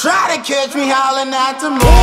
Try to catch me howling at the moon.